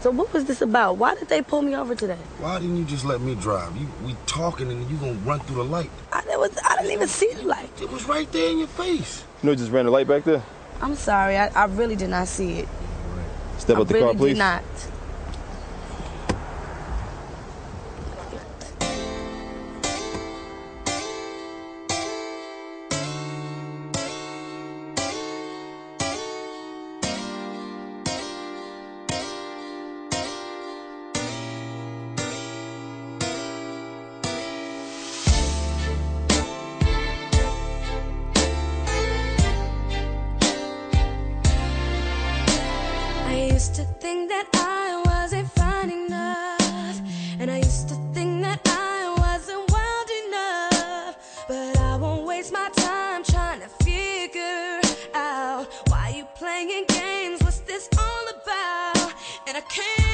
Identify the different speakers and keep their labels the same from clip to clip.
Speaker 1: So what was this about? Why did they pull me over today?
Speaker 2: Why didn't you just let me drive? You we talking and you gonna run through the light.
Speaker 1: I, it was, I didn't even see the light.
Speaker 2: It was right there in your face.
Speaker 3: You know, you just ran the light back there.
Speaker 1: I'm sorry. I, I really did not see it.
Speaker 3: Step
Speaker 1: I
Speaker 3: out the
Speaker 1: really
Speaker 3: car, please.
Speaker 1: did not.
Speaker 4: Used to think that I wasn't fine enough, and I used to think that I wasn't wild enough. But I won't waste my time trying to figure out why you playing games. What's this all about? And I can't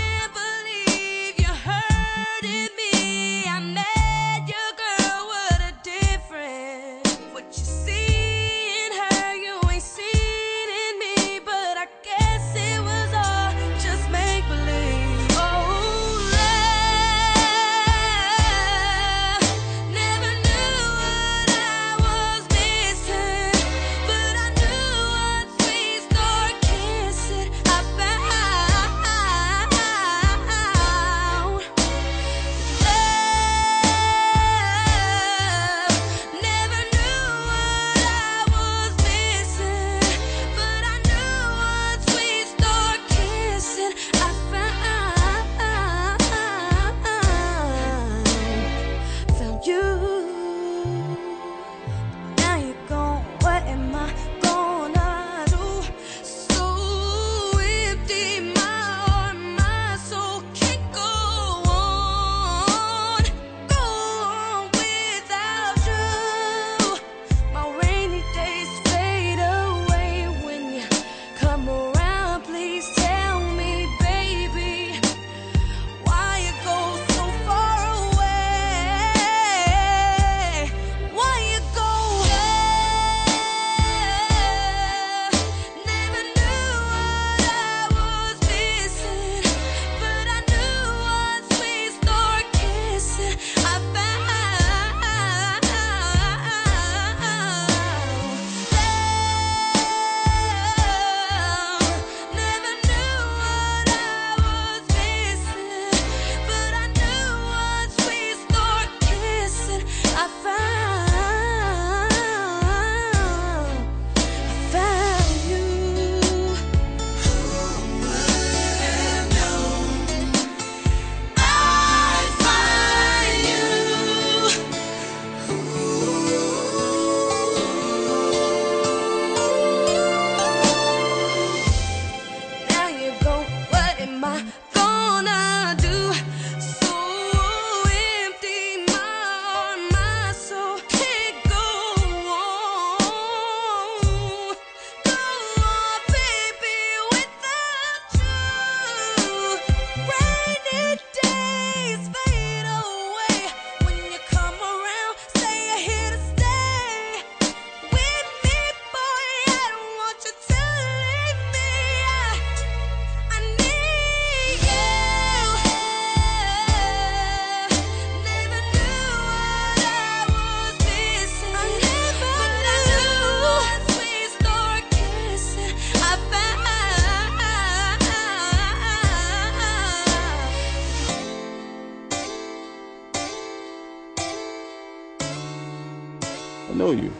Speaker 4: I
Speaker 3: know you.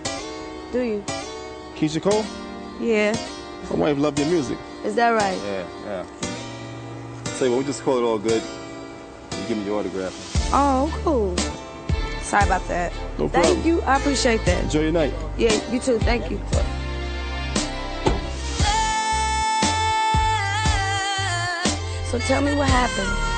Speaker 1: Do you?
Speaker 3: Keyshia Cole?
Speaker 1: Yeah.
Speaker 3: My wife loved your music.
Speaker 1: Is that right?
Speaker 3: Yeah, yeah. Say what, we just call it all good. You give me your autograph.
Speaker 1: Oh, cool. Sorry about that.
Speaker 3: No problem.
Speaker 1: Thank you. I appreciate that.
Speaker 3: Enjoy your night.
Speaker 1: Yeah, you too. Thank you. So tell me what happened.